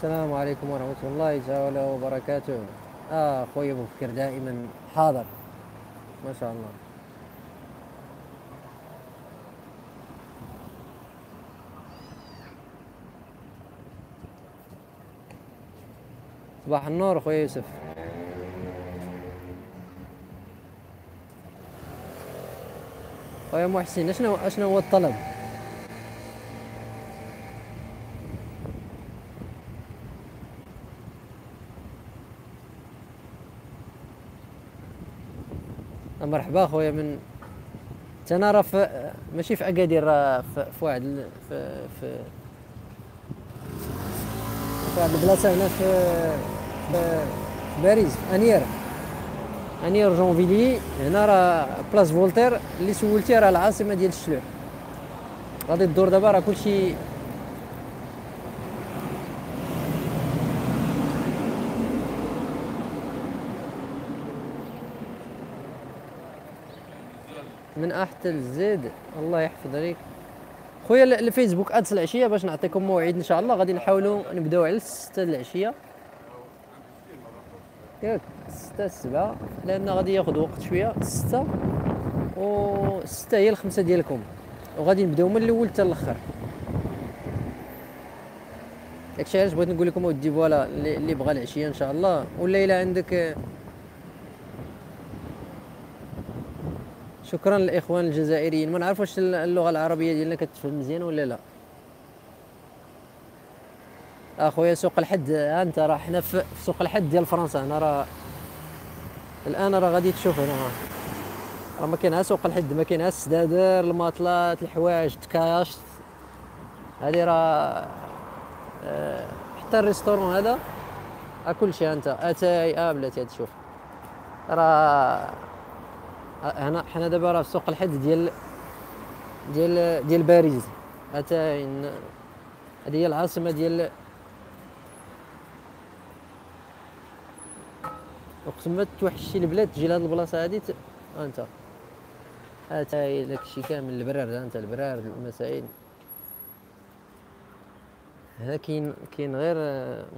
السلام عليكم ورحمة الله تعالى وبركاته. آه أخوي أبو بكر دائما حاضر. ما شاء الله. صباح النور أخوي يوسف. خويا محسن اشنو اشنو هو الطلب؟ مرحبا خويا من أنا راه في ماشي في أكادير راه في, واحد في في في واحد البلاصة هنا في في باريس Asnières Asnières Gennevilliers. هنا راه Place Voltaire اللي سولتي راه العاصمة ديال الشلوح غادي تدور دابا راه كلشي من أ حتى لزد الله يحفظ عليك. خويا الفيسبوك أدس العشية باش نعطيكم موعد إن شاء الله. غادي نحاولوا نبداو على 6 العشية. ياك 6 7 لأن غادي ياخذ وقت شوية. 6 و 6 هي الخمسة ديالكم. وغادي نبداو من الأول حتى الأخر. داكشي علاش بغيت نقول لكم أودي فوالا اللي بغى العشية إن شاء الله. ولا إلا عندك شكرا للإخوان الجزائريين. ما نعرف واش اللغة العربية ديالنا كتفهم مزيان ولا لا. أخويا سوق الحد. أنت راه حنا في سوق الحد ديال فرنسا. هنا راه الآن راه غادي تشوف هنا. راه ما كاين سوق الحد ما كاين السدادر الماطلات الحوايج التكاياش هذه راه أه حتى الريستورون هذا كل شيء أنت. أتاي آه بلاتي تشوف. راه هنا حنا دابا راه في سوق الحد ديال ديال ديال باريس. حتى هذه هي العاصمة ديال أقسم بالله توحشي البلاد تجي لهاد البلاصة هادي ت... أنت. هاتا داك الشيء كامل البرار أنت البرار المسائل هنا كاين كاين غير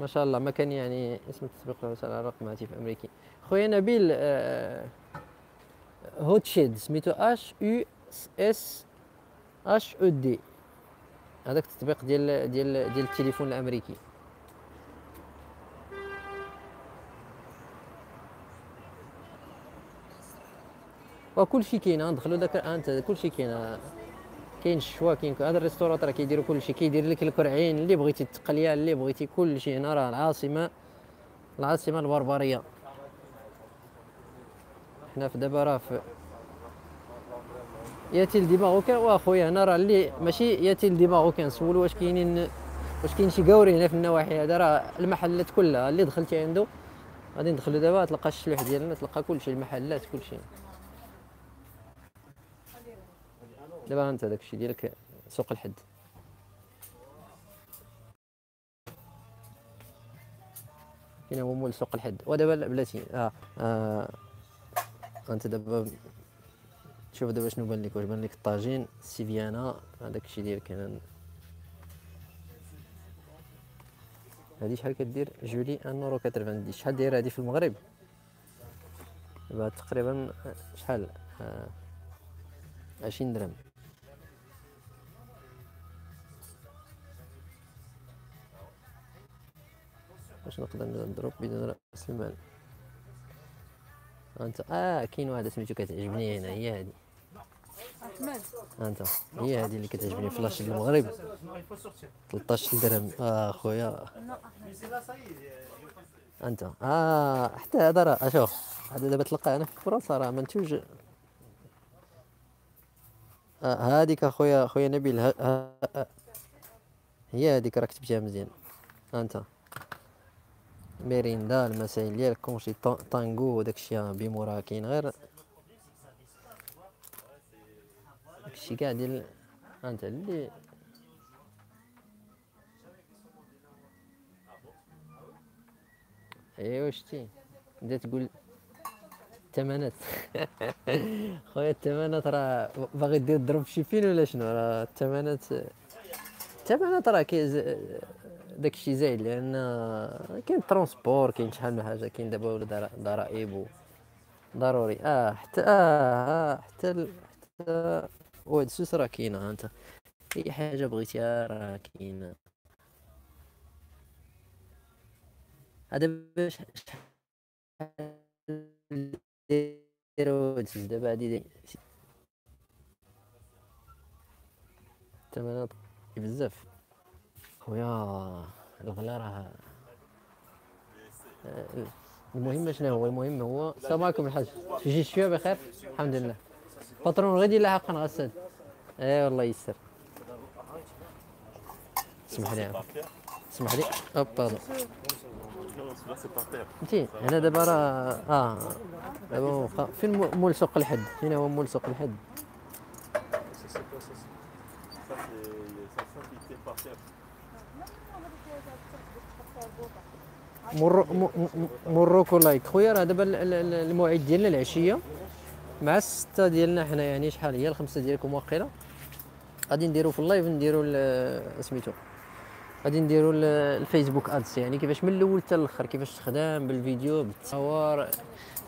ما شاء الله مكان يعني اسم التطبيق على رقم هاتف أمريكي. خويا نبيل آه Hushed سميتو H U S H E D هذاك التطبيق ديال ديال ديال التليفون الأمريكي. وكلشي كاين ندخلو داك انت كلشي كاين كاين الشوا كاين هذا الريستورات راه كيديروا كلشي كيدير لك الكرعين اللي بغيتي التقليه اللي بغيتي كلشي هنا راه العاصمة العاصمة البربرية. حنا في دابا راه في quartier des Marocains واخويا هنا راه اللي ماشي quartier des Marocains سولوا واش كاينين واش كاين شي كاوري هنا في النواحي هذا. راه المحلات كلها اللي دخلتي عنده غادي ندخلوا دابا. تلقى الشلوح ديالنا تلقى كلشي المحلات كلشي. دابا انت داكشي ديالك سوق الحد. كاين هو مول سوق الحد. ودابا بلاتي آه, آه انت دابا شوف دابا شنو بان لك واش بان لك الطاجين سيفيانا هذاك الشيء ديالك هنا هادي شحال كدير؟ جولي ان اورو 90 شحال دايره هادي في المغرب؟ دابا تقريبا شحال؟ عشرين درهم. باش نقدر نضرب بدون رأس المال؟ أنت آه كاين واحدة سميتو كتعجبني هنا هي هذه أنت هي هذه اللي كتعجبني فلاش المغرب 13 درهم آه خويا. أنت آه حتى هذا راه أشوف هذا دابا تلقى هنا في فرنسا راه منتوج آه هذيك اخويا خويا نبيل ها ها هي هذيك راه كتبتيها مزيان. أنت. ميريندا المسائل ديالك كونشي طانغو داكشي بيمورا كاين غير داكشي كاع ديال انت اللي ايوا شتي بدا تقول الثمانات خويا الثمانات راه باغي دير ضرب شي فين ولا شنو راه الثمانات الثمن راه كي داك الشيء زايد لأن كاين transport كاين شحال من حاجة كاين دابا ولا ضرائب ضروري. آه حتى آه, آه حتى ال... حتى واد السوس راه كاينة أنت. أي حاجة بغيتيها راه كاينة. هذا باش ديرو دابا هادي الثمن بزاف. خويا الغلا راه المهم شنو هو؟ المهم هو السلام عليكم الحاج. تجي شوية بخير؟ الحمد لله. باترون غادي لاحقا غسل. اي والله يسر. اسمح لي. اسمح لي. هوب باردون انتي هنا دابا راه آه. دابا فين مول سوق الحد؟ فين هو مول سوق الحد. Morocco Like. خويا راه دابا الموعد ديالنا العشية مع الستة ديالنا حنا يعني شحال هي؟ الخمسة ديالكم واقيلا. غادي نديرو في ال live نديرو سميتو غادي نديرو الفيسبوك Ads يعني كيفاش من الأول حتى الأخر كيفاش تخدم بالفيديو بالتصاور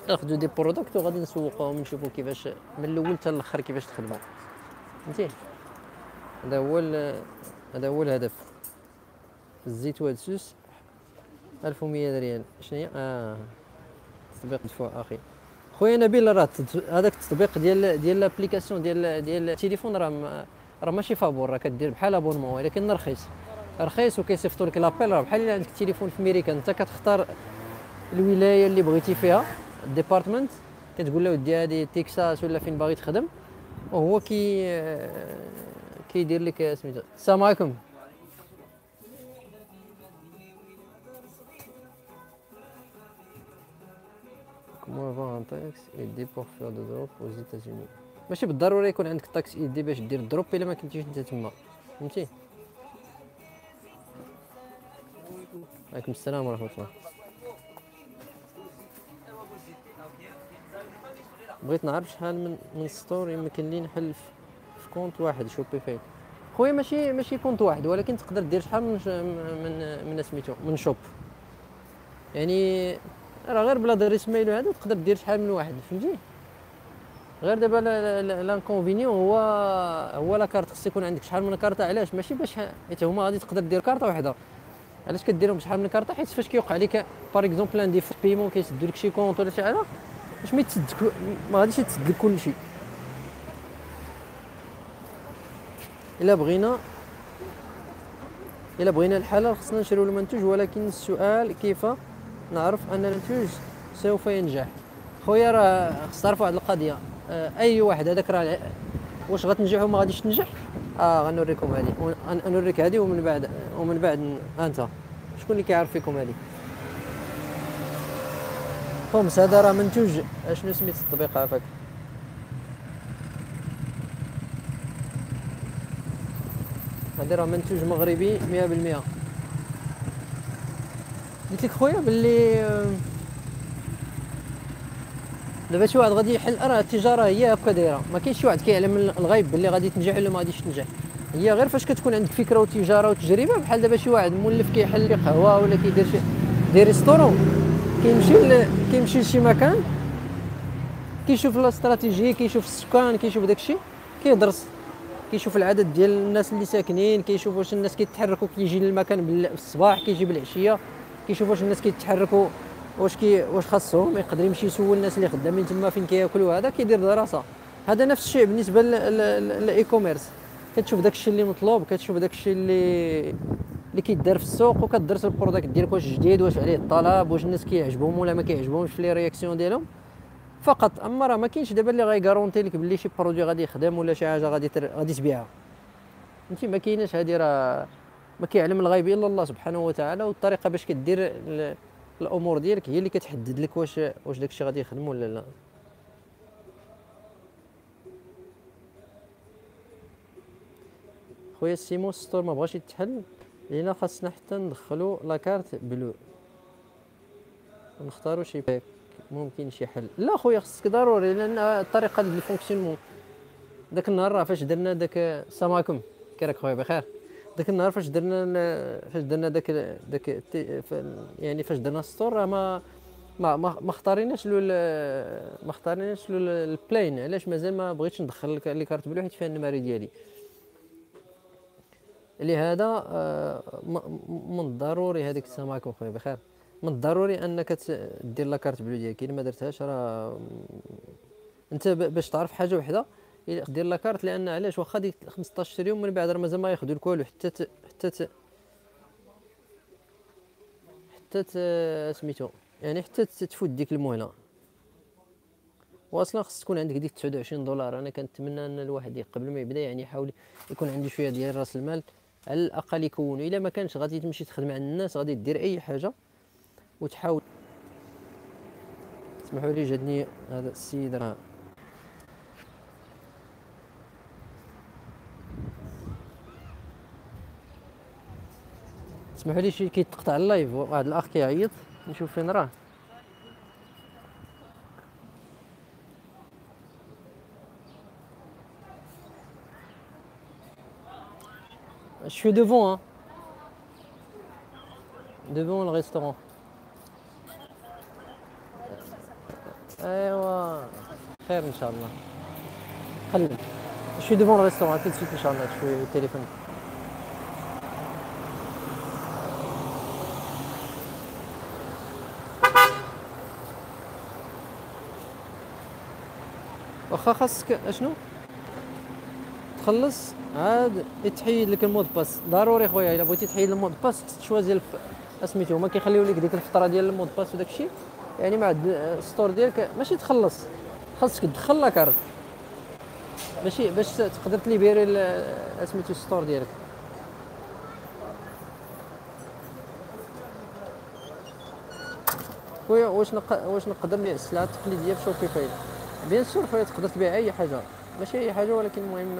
ناخذوا des products وغادي نسوقوهم نشوفوا كيفاش من الأول حتى الأخر كيفاش تخدموا فهمتي؟ هذا هو هذا هو الهدف. الزيت والسوس 1100 ريال شنو هي؟ آه. تطبيق دفوع أخي. خويا نبيل راه هذاك التطبيق ديال ديال l'application ديال ديال التليفون راه راه ماشي فابور راه كدير بحال abonnement ولكن رخيص. رخيص وكيصيفطوا لك l'appel راه بحال عندك التليفون في أمريكا أنت كتختار الولاية اللي بغيتي فيها ال département كتقول له ودي هذه تكساس ولا فين باغي تخدم وهو كي كيدير لك سميتو السلام عليكم. Comment avoir un tax ID pour faire de drop aux États-Unis? ماشي بالضروري يكون عندك تاكس اي باش دير ال drop الا ما كنتيش انت تما فهمتي عليكم السلام ورحمه الله بغيت نعرف شحال من من store يمكن لي نحل في compte واحد Shopify خويا ماشي ماشي compte واحد ولكن تقدر دير شحال من من من سميتو من shop يعني راه غير ب l'adresse mail وهذا تقدر دير شحال من واحد فهمتي غير دابا l'inconvénient هو هو la carte خص يكون عندك. شحال من كارطه علاش؟ ماشي باش حيت هما غادي تقدر دير كارطة واحدة علاش كديرهم بشحال من كارطة؟ حيت فاش كيوقع لك par exemple un défaut paiement كيسدوا لك شي compte ولا شي حاجة باش ما يتسد ما غاديش يتسد لك كلشي إلا بغينا إلا بغينا الحلال خصنا نشريو المنتوج ولكن السؤال كيف نعرف أن المنتوج سوف ينجح. خويا راه خص تعرف واحد القضية. آه، أي واحد هذاك راه واش غتنجح وما غاديش تنجح؟ آه غنوريكم هذه. غنوريك هذه ومن بعد ومن بعد أنت. شكون اللي كيعرف فيكم هذه؟ خمس هذا راه منتوج شنو سميت التطبيق عافاك هذا راه منتوج مغربي 100% قلت لك خويا باللي آه، دابا شي واحد غادي يحل راه التجارة هي هكا دايرة. ما كاينش شي واحد كيعلم الغيب باللي غادي تنجح ولا ما غاديش تنجح هي غير فاش كتكون عندك فكرة وتجارة وتجربة بحال دابا شي واحد مولف كيحل لي قهوة ولا كيدير شي دي ريستورون كيمشي ل... كيمشي لشي مكان كيشوف الاستراتيجيه كيشوف السكان كيشوف داكشي كيدرس. كيشوف العدد ديال الناس اللي ساكنين كيشوف واش الناس كيتحركوا كيجي للمكان بالصباح كيجي بالعشية. كيشوف واش الناس كيتحركوا واش كي واش خاصهم يقدر يمشي يسول الناس اللي خدامين تما فين كياكلوا هذا كيدير دراسة. هذا نفس الشيء بالنسبة لل e-commerce كتشوف داك الشيء اللي مطلوب كتشوف داك الشيء اللي اللي كيدار في السوق وكدرس ال product ديالك واش جديد واش عليه الطلب واش الناس كيعجبهم ولا ما كيعجبهمش في les réactions ديالهم. فقط أما راه ما كاينش دابا اللي غيغارونتي لك باللي شي produit غادي يخدم ولا شي حاجة غادي. غادي تبيعها. فهمتي؟ ما كايناش هذه راه ما كيعلم الغيب إلا الله سبحانه وتعالى والطريقة باش كدير الأمور ديالك هي اللي كتحدد لك واش واش داكشي غادي يخدم ولا لا. خويا سيمو store ما بغاش يتحل لينا خاصنا حتى ندخلو la carte bleue. نختارو شي pack ممكن شي حل. لا خويا خصك ضروري لأن الطريقة ديال ال fonctionnement. داك النهار راه فاش درنا داك السلام عليكم كي راك خويا؟ بخير. ذاك النهار فاش درنا فاش درنا داك داك يعني فاش درنا store راه ما ما ما اختاريناش له ما اختاريناش له le plan علاش؟ مازال ما بغيتش ندخل les cartes bleues حيت فيها ال numéro ديالي. لهذا آه، من الضروري هذيك السلام عليكم خويا بخير. من الضروري أنك دير la carte bleue ديالك. إلا ما درتهاش راه أنت باش تعرف حاجة وحدة دير la carte لأن علاش؟ واخا ديك 15 يوم من بعد راه مازال ما ياخذوا لك والو حتى حتى حتى سميتو يعني حتى تفوت ديك المهله واصلا خص تكون عندك ديك 29 دولار. أنا كنتمنى أن الواحد قبل ما يبدأ يعني يحاول يكون عنده شوية ديال رأس المال على الأقل يكونوا إلا ما كانش غادي تمشي تخدم عند الناس غادي دير أي حاجة وتحاول. اسمحوا لي جاتني هذا السيد راه. اسمحوا لي شي كيتقطع اللايف واحد الاخ كيعيط نشوف فين راه Je suis devant, hein. Devant le restaurant. ايوا خير ان شاء الله خلي je suis devant le restaurant tout de suite ان شاء الله je suis واخا خاصك اشنو؟ تخلص عاد يتحيد لك ال mot de passe. ضروري خويا إلا بغيتي تحيد ال mot de passe تشوازي سميتو هما كيخليو لك ديك الفترة ديال ال mot de passe وداك الشيء. يعني مع ال store ديالك ماشي تخلص. خاصك تدخل la carte ماشي باش تقدر تليبيري سميتو ال store ديالك. خويا واش نق... واش نقدر نبيع السلعه التقليدية في شوبيفاي bien sûr خويا تقدر تبيع أي حاجة. ماشي أي حاجة ولكن المهم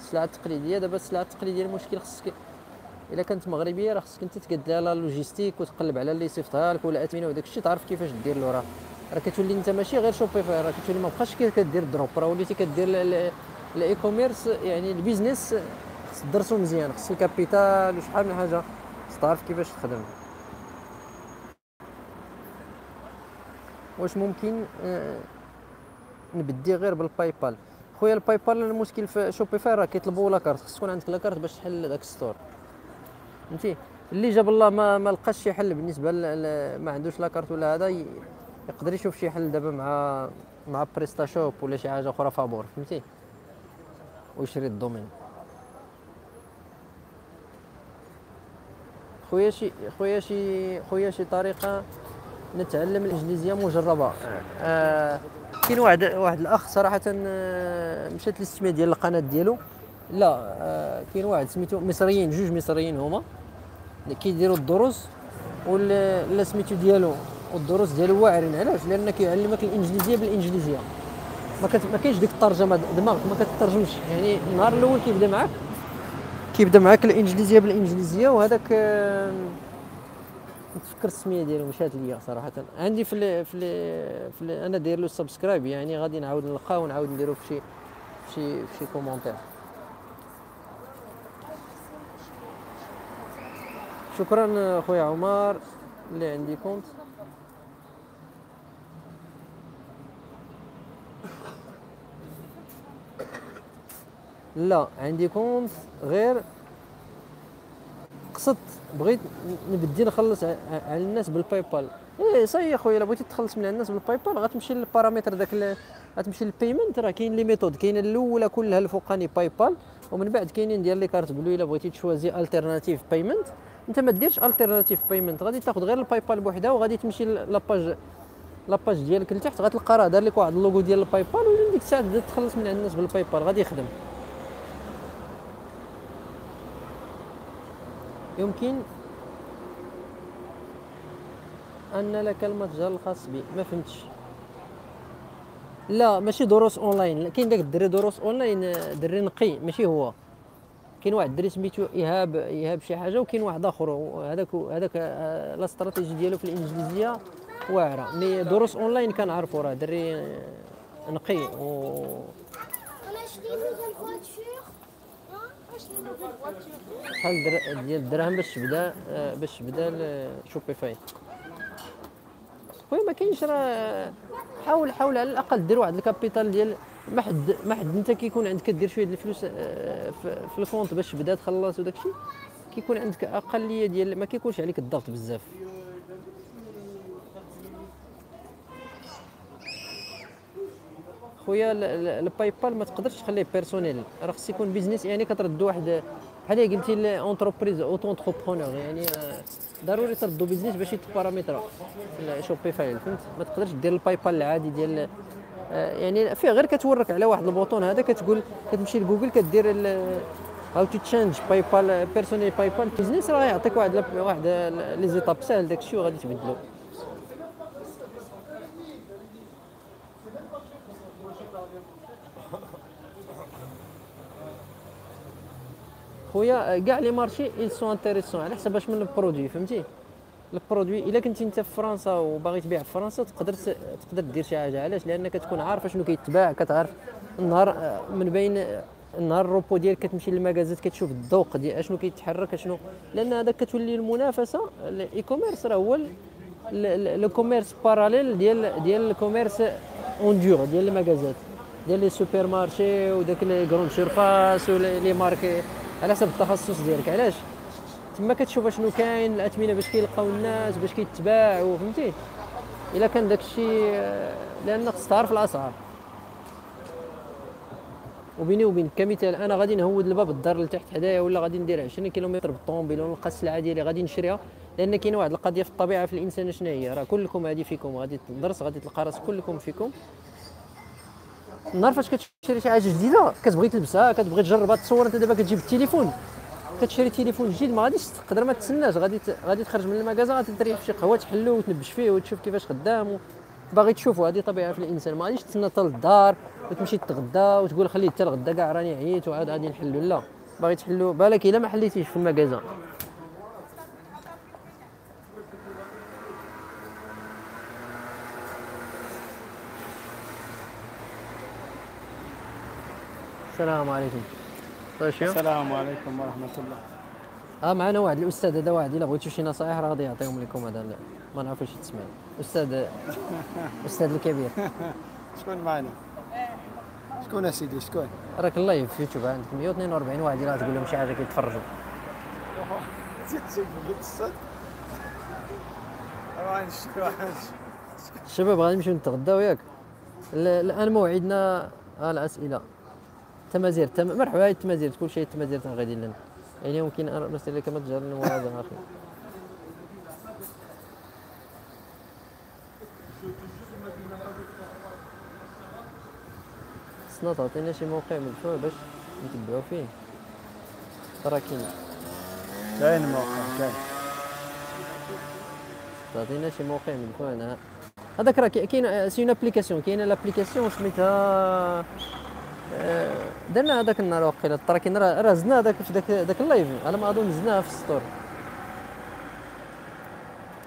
السلعة التقليدية. دابا السلعة التقليدية المشكل خصك إلا كانت مغربية راه خصك أنت تقاد لها logistique وتقلب على اللي يصيفطها لك ولا اثمنه وداك الشيء تعرف كيفاش دير له راه. راه كتولي أنت ماشي غير شوبيفاي راه كتولي ما بقاش كدير drop. راه وليتي كدير ال e-commerce يعني ال business خص تدرسو مزيان. خص ال capital وشحال من حاجة. خص تعرف كيفاش تخدم. واش ممكن آه نبدي غير بالباي بال خويا الباي بال المشكل في شوبيفاي راه كيطلبوا la carte خص تكون عندك la carte باش تحل داك store فهمتي؟ اللي جاب الله ما, ما لقاش شي حل بالنسبة ما عندوش la carte ولا هذا يقدر يشوف شي حل دابا مع مع بريستا شوب ولا شي حاجة أخرى فابور فهمتي؟ ويشري ال domaine. خويا شي خويا شي خويا شي طريقة نتعلم الإنجليزية مجربة. آه. كاين واحد واحد الأخ صراحة آه، مشات لي ديال القناة ديالو. لا آه كاين واحد سميتو مصريين جوج مصريين هما كيديروا الدروس ولا سميتو ديالو والدروس ديالو واعرين. علاش؟ لأن كيعلمك الإنجليزية بالإنجليزية. ما كت... ما كاينش ديك الترجمة دماغك ما كترجمش يعني النهار الأول كيبدا معاك كيبدا معاك الإنجليزية بالإنجليزية وهذاك آه نتفكر السمية ديالو مشات ليا صراحة. عندي في ال في ال في أنا داير له subscribe يعني غادي نعاود نلقاه ونعاود نديرو في شي في شي في شي commentaire شكرا خويا عمر اللي عندي compte لا عندي compte غير بغيت نبدي نخلص على الناس بالباي بال إيه صحيح خويا الا بغيتي تخلص من الناس بالباي بال غتمشي للبارامتر داك غتمشي لل payment راه كاين les méthodes. كاين الأولى كلها الفوقاني باي بال ومن بعد كاينين ديال les cartes bleues. إلا بغيتي تشوازي alternative payment أنت ما ديرش alternative payment غادي تاخذ غير الباي بال بوحدها وغادي تمشي la page la page ديالك لتحت غتلقى راه دار لك واحد اللوغو ديال الباي بال وديك الساعة تبدا تخلص من الناس بالباي بال غادي يخدم. يمكن أن لك المتجر الخاص بي. ما فهمتش. لا ماشي دروس أونلاين. كاين داك الدري دروس أونلاين دري نقي ماشي هو. كاين واحد الدري سميتو إيهاب إيهاب شي حاجة وكاين واحد آخر. هذاك هذاك آه، la stratégie ديالو في الإنجليزية واعرة. mais دروس أونلاين كنعرفو راه دري نقي و شحال ديال الدراهم باش تبدا آه، باش تبدا شوبيفاي خويا ما كاينش راه حاول حاول على الأقل دير واحد capital ديال ما حد ما حد أنت كيكون عندك دير شوية ديال الفلوس آه، في ال compte باش تبدا تخلص وداك الشيء كيكون عندك أقلية ديال ما كيكونش عليك الضغط بزاف. خويا ال- ال- الباي بال ما تقدرش تخليه personnel راه خص يكون business يعني كترد واحد بحال قلتي ال entreprise auto-entrepreneur يعني آه، ضروري تردو business باش يتبارامترا شوبيفاي فهمت؟ ما تقدرش دير الباي بال العادي ديال آه، يعني فيه غير كتورك على واحد bouton هذا كتقول كتمشي لجوجل كدير how to change باي بال personnel باي بال business راه يعطيك واحد واحد les étapes ساهل داك الشيء وغادي تبدلو. خويا كاع les marchés ils sont intéressants على حسب اش من ال produit فهمتي؟ ال produit إلا كنتي انت في فرنسا وباغي تبيع في فرنسا تقدر تقدر دير شي حاجة علاش؟ لأن كتكون عارف شنو كيتباع كتعرف النهار آه، من بين النهار ال repos ديالك كتمشي للمغازات كتشوف الذوق ديال أشنو كيتحرك أشنو؟ لأن هذاك كتولي المنافسة ال e-commerce راه هو le commerce parallèle ديال ديال ال commerce en dur ديال المغازات ديال les supermarchés وداك les grandes surfaces ولي les marchés على حسب التخصص ديالك. علاش؟ تما كتشوف شنو كاين الاثمنه باش كيلقاو الناس باش كيتباع وفهمتي إلا كان داك الشيء آه، لأن خص تعرف الأسعار. وبيني وبين كمثال أنا غادي نهود الباب الدار لتحت حدايا ولا غادي ندير 20 كيلومتر بالطوموبيل ونلقى السلعة ديالي غادي نشريها. لأن كاين واحد القضية في الطبيعة في الإنسان شنو هي؟ راه كلكم هذه فيكم. غادي تدرس غادي تلقى راس كلكم فيكم. النهار فاش كتشري شي حاجة جديدة كتبغي تلبسها كتبغي تجربها تصور انت دابا كتجيب التليفون كتشري تليفون جديد ما غاديش تقدر ما تسناش غادي. غادي تخرج من المكازا غادي تريح في شي قهوة تحلو وتنبش فيه وتشوف كيفاش خدام. باغي تشوفو هذه طبيعة في الإنسان ما غاديش تسنى حتى للدار وتمشي تتغدى وتقول خلي حتى الغدا كاع راني عييت وعاد غادي نحلو لا باغي تحلو بالك إلا ما حليتيش في المكازا السلام عليكم. طيب شو السلام عليكم ورحمة الله. آه معنا واحد الأستاذ هذا واحد إلا بغيتو شي نصائح راه غادي يعطيهم لكم هذا ما نعرفوش تسمع أستاذ أستاذ الكبير. شكون معنا؟ شكون أسيدي؟ شكون؟ راك اللايف في يوتيوب عندك 142 واحد الا تقول لهم شي حاجة كيتفرجوا. الشباب غادي نمشيو نتغداو ياك. ال- الان موعدنا آه الأسئلة. تمازير تم... مرحبا هاي التمازير كل شيء التمازير غادي لنا. يعني يمكن ان ارسل لك متجر المواضيع أخي خصنا تعطينا شي موقع مدفوع باش نتبعو فيه. راه كاين. كاين موقع كاين. تعطينا شي موقع مدفوع أنا. هذاك راه كاين- كاين c'est une application كاينة l'application سميتها درنا هذاك النهار وقيلا ال tracking راه زدنا هذاك في ذاك ذاك ال live. على ما أظن زدناها في السطور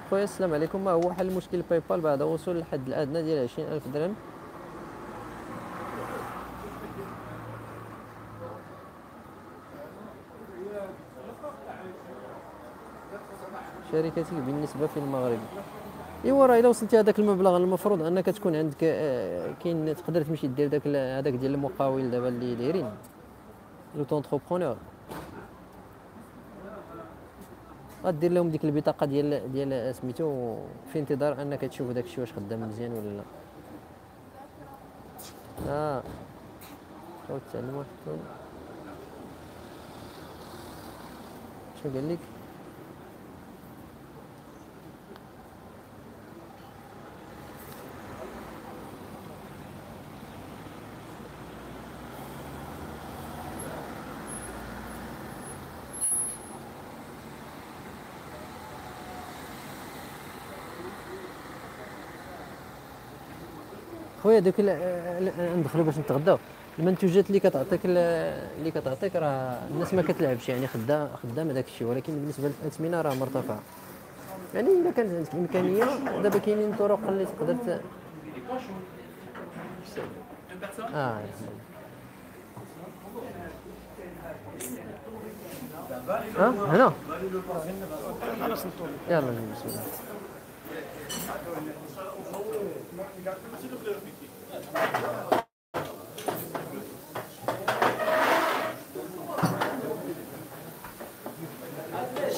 خويا السلام عليكم. ما هو حل مشكل PayPal بعد وصول الحد الأدنى ديال 20000 درهم؟ شركتك بالنسبة في المغرب. ايوا راه إلا وصلتي هذاك المبلغ المفروض أنك تكون عندك آه، كاين تقدر تمشي دير داك هذاك ديال المقاول دابا اللي دايرين. l'auto-entrepreneur غدير لهم ديك البطاقة ديال ديال سميتو في انتظار أنك تشوف داك الشيء واش خدام مزيان ولا لا. آه. تعلم واحد شنو قال لك؟ خويا دوك ندخلوا باش نتغداو. المنتوجات اللي كتعطيك ال- اللي كتعطيك راه الناس ما كتلعبش يعني خدام خدام هذاك الشيء ولكن بالنسبة للأثمنة راه مرتفعه يعني إلا كانت عندك إمكانية دابا كاينين طرق اللي تقدر ت... آه ها؟ هنا؟ يلا بسم الله.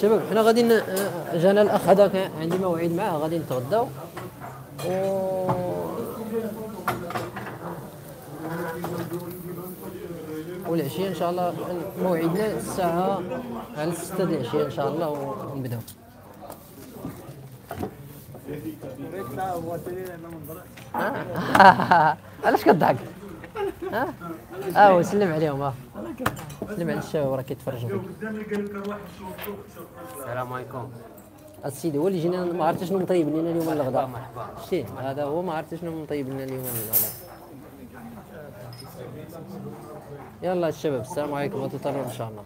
شباب حنا غادي جانا الأخ هذاك عندي موعد معاه غادي نتغداو. و والعشية إن شاء الله موعدنا الساعة على 6 د العشيه إن شاء الله ونبدأو لا هو دليل انه منظر آه. علاش كضحك؟ ها؟ آه سلم عليهم آه سلم على الشباب راه كيتفرجوا فيك السلام عليكم السيدي هو اللي جينا ما عرفت شنو مطيب لنا اليوم الغداء. شتي هذا هو ما عرفت شنو مطيب لنا اليوم الغداء يلا الشباب السلام عليكم وتطلعوا إن شاء الله